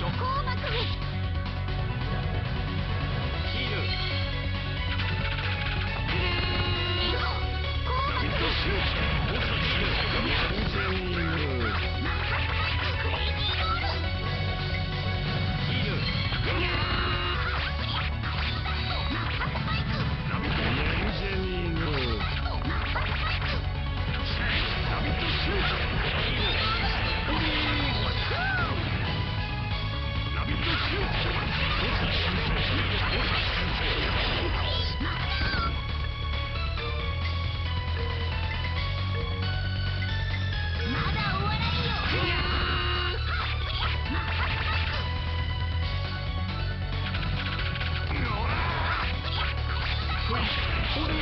初光れ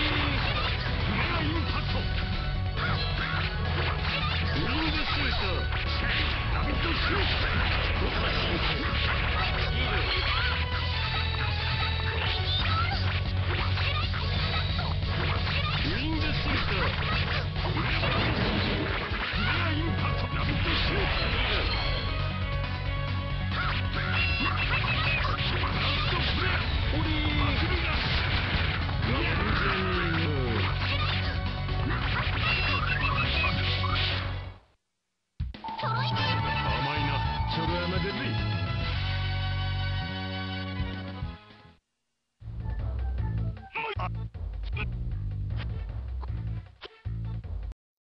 But at